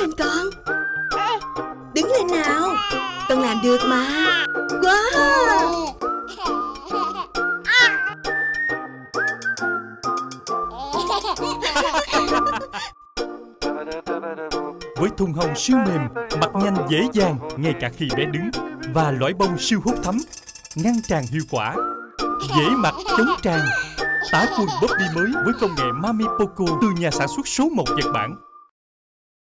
lên con Đứng lên nào. Con làm được mà. Wow. Với thùng hồng siêu mềm, mặt nhanh dễ dàng ngay cả khi bé đứng. Và lõi bông siêu hút thấm, ngăn tràn hiệu quả, dễ mặt chống tràn, tả quần bóp đi mới với công nghệ Mami Poco từ nhà sản xuất số 1 Nhật Bản.